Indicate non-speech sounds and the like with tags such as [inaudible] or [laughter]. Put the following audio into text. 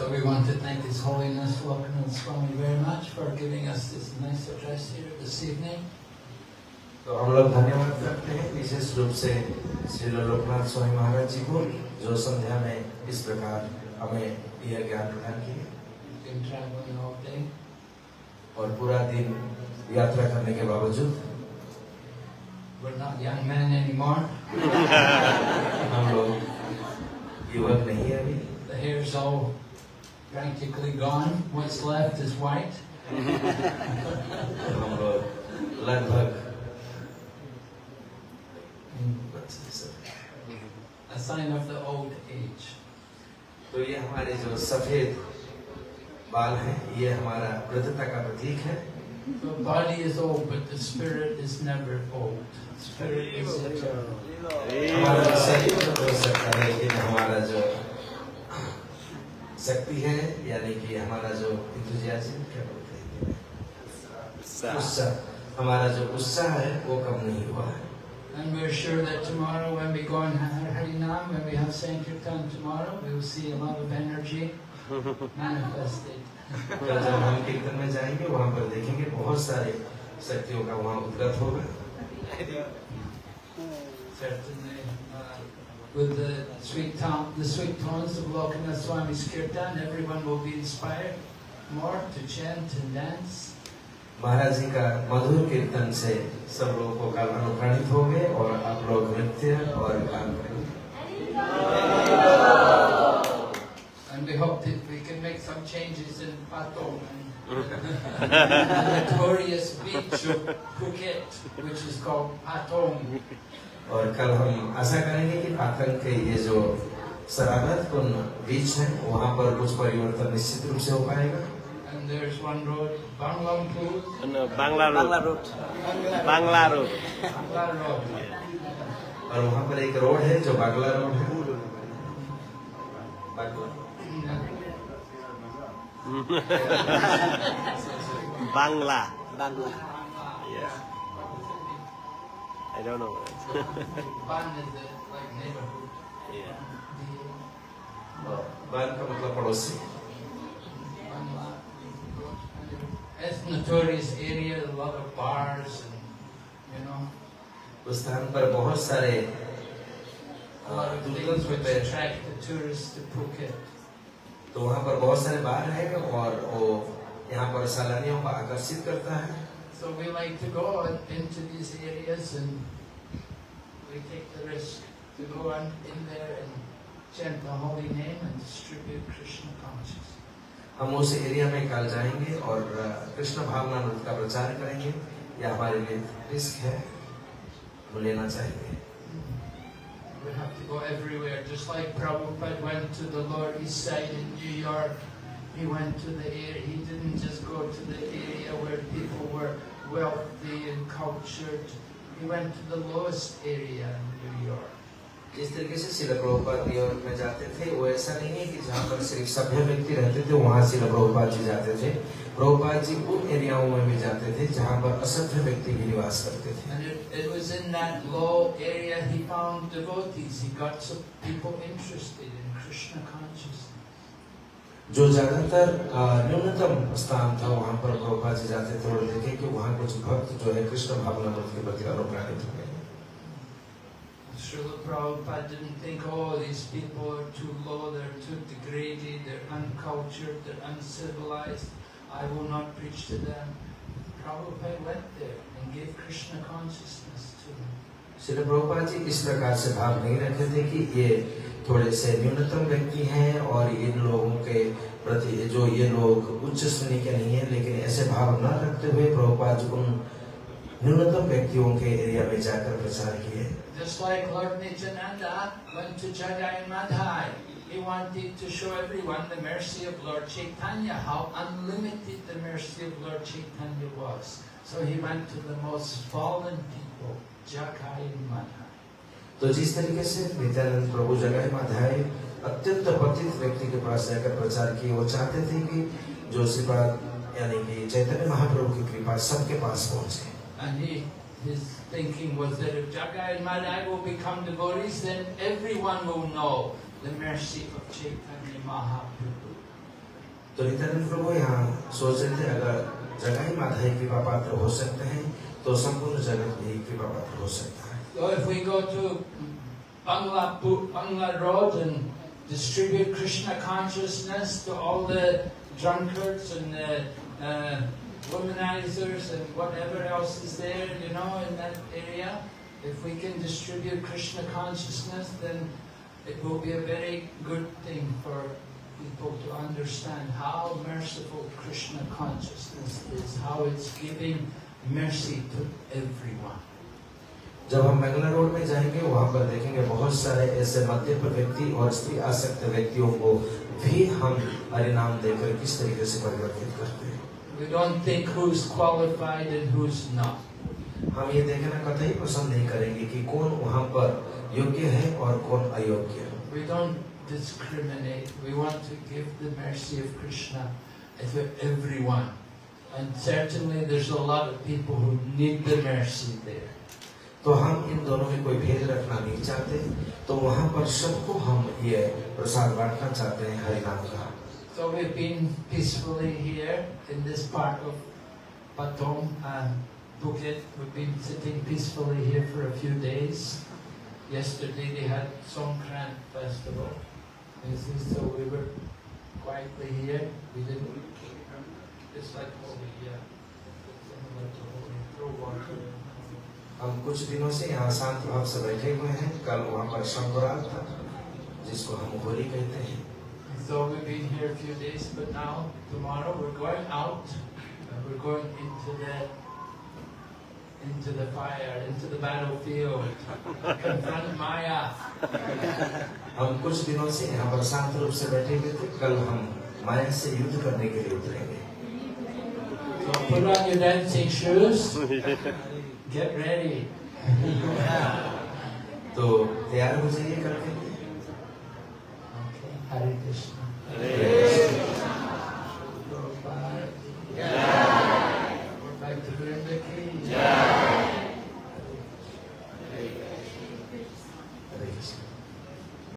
So we want to thank His Holiness Lokanath Swami very much for giving us this nice address here this evening. तो हम लोग धन्यवाद करते हैं विशेष रूप से श्री लोकनाथ स्वामी महाराज जी को जो संध्या में इस प्रकार हमें यह ज्ञान प्रदान किए We've been traveling all day. और पूरा दिन यात्रा करने के बावजूद We're not young men anymore. [laughs] हम लोग युवक नहीं है अभी The hair's all practically gone. What's left is white. [laughs] तो हम लोग लगभग A sign of the old age. तो ये हमारे जो सफेद बाल हैं ये हमारा वृद्धता का प्रतीक है The body is old, but the spirit is never old. Spirit is eternal. हमारा जो शरीर तो हो सकता है लेकिन हमारा जो शक्ति है यानी कि हमारा जो इंतज़ाम क्या बोलते हैं उत्साह हमारा जो उत्साह है वो कम नहीं हुआ है And we're sure that tomorrow when we go on Har- Harinam, when we have Sankirtan tomorrow, we will see a lot of energy manifested. कल जब हम कीर्तन में जाएँगे वहाँ पर देखेंगे बहुत सारे शक्तियों का वहाँ उद्गत होगा Certainly. Uh, with the sweet tone, the sweet tones of Lokanath Swami's Kirtan, everyone will be inspired more to chant and dance. महाराज जी का मधुर कीर्तन से सब लोगों को कल अनुप्राणित होंगे और आप लोग नृत्य और गान करेंगे And we hope that we can make some changes in Patong and [laughs] the notorious beach of Phuket, which is called Patong. और कल हम आशा करेंगे कि पाखंड के ये जो शरारत बीच है वहाँ पर कुछ परिवर्तन निश्चित रूप से हो पाएगा। और वहाँ पर एक रोड है जो बांग्ला रोड है। [laughs] Bangla? Bangla. I don't know. what it's- [laughs] Ban is the like neighborhood. yeah. बाल का मतलब पड़ोसी Bangla. It's notorious area, a lot of bars and, you know, उस स्थान पर बहुत सारे a lot of दुर्गम things which होते हैं attract the tourists to Phuket. तो वहाँ पर बहुत सारे बार हैं और वो यहाँ पर सैलानियों को आकर्षित करता है So we like to go in- into these areas and we take the risk to go on in there and chant the holy name and distribute Krishna consciousness. हम उस एरिया में कल जाएंगे और अ, कृष्ण भावनामृत का प्रचार करेंगे यह हमारे लिए रिस्क है हम लेना चाहिए We have to go everywhere, just like Prabhupada went to the Lower East Side in New York. He went to the area, he didn't just go to the area where people were wealthy and cultured. He went to the lowest area in New York. जिस तरीके से शिल Prabhupada New York में जाते थे वो ऐसा नहीं है कि जहाँ पर सिर्फ सभ्य व्यक्ति रहते थे वहाँ शिल प्रभुपाद जी जाते थे प्रभुपाद जी उन एरियाओं में भी जाते थे जहाँ पर असभ्य व्यक्ति भी निवास करते थे And it, it was in that low area he found devotees. He got some people interested in Krishna consciousness. जो ज्यादातर अ, न्यूनतम स्थान था वहाँ पर प्रभुपाद जी जाते थे और देखे कि वहाँ कुछ भक्त जो है कृष्ण भावनामृत के प्रति अनुप्राणित हो गए Srila Prabhupada didn't think, oh, these people are too low, they're too degraded, they're uncultured, they're uncivilized. I will not preach to them. Prabhupada went there and gave Krishna consciousness to them. Shri Prabhupada ji इस प्रकार से भाव नहीं रखे थे कि ये थोड़े से न्यूनतम व्यक्ति हैं और इन लोगों के प्रति जो ये लोग उच्च श्रेणी के नहीं है लेकिन ऐसे भाव न रखते हुए प्रभुपाद उन न्यूनतम व्यक्तियों के एरिया में जाकर प्रचार किए he wanted to show everyone the mercy of Lord Chaitanya, how unlimited the mercy of Lord Chaitanya was. So he went to the most fallen people, Jagai Madhai. तो जिस तरीके से नित्यानंद प्रभु जगह माधाय अत्यंत पतित व्यक्ति के पास जाकर प्रचार किए वो चाहते थे कि जो श्रीपाद यानी कि चैतन्य महाप्रभु की कृपा सबके पास पहुँचे And he, his thinking was that if Jagai and Madhai will become devotees, then everyone will know the mercy of Chaitanya Mahaprabhu. तो नित्यानंद प्रभु यहाँ सोच रहे थे अगर जगह ही माता ही कृपा पात्र हो सकते हैं तो संपूर्ण जगत भी कृपा पात्र हो सकता है So if we go to Bangla, Bu- Bangla Road and distribute Krishna consciousness to all the drunkards and the uh, womanizers and whatever else is there, you know, in that area, if we can distribute Krishna consciousness, then it will be a very good thing for people to understand how merciful Krishna consciousness is, how it's giving mercy to everyone. जब हम Mangla road में जाएँगे वहाँ पर देखेंगे बहुत सारे ऐसे मध्यम व्यक्ति और स्त्री आसक्त व्यक्तियों को भी हम हरिनाम देकर किस तरीके से परिवर्तित करते हैं We don't think who's qualified and who's not. हम ये देखना कतई पसंद नहीं करेंगे कि कौन वहाँ पर योग्य है और कौन अयोग्य है We don't We want to give the mercy of Krishna to everyone. And certainly there's a lot of people who need the mercy there. So we've been peacefully here in this part of Patong and Phuket. We've been sitting peacefully here for a few days. Yesterday they had Songkran festival. This is, so we were quietly here. We didn't, it's like throw water. हम कुछ दिनों से यहाँ शांति भाव से बैठे हुए हैं कल वहाँ पर शंकराल था जिसको हम होली कहते हैं So we've been here a few days, but now, tomorrow, we're going out. Uh, we're going into the into the fire, into the battlefield, confront Maya. हम कुछ दिनों से यहाँ पर शांत रूप से बैठे हुए थे कल हम माया से युद्ध करने के लिए उतरेंगे So put on your dancing shoes. Get ready. तो तैयार हो जाइए कल के लिए Krishna. Hare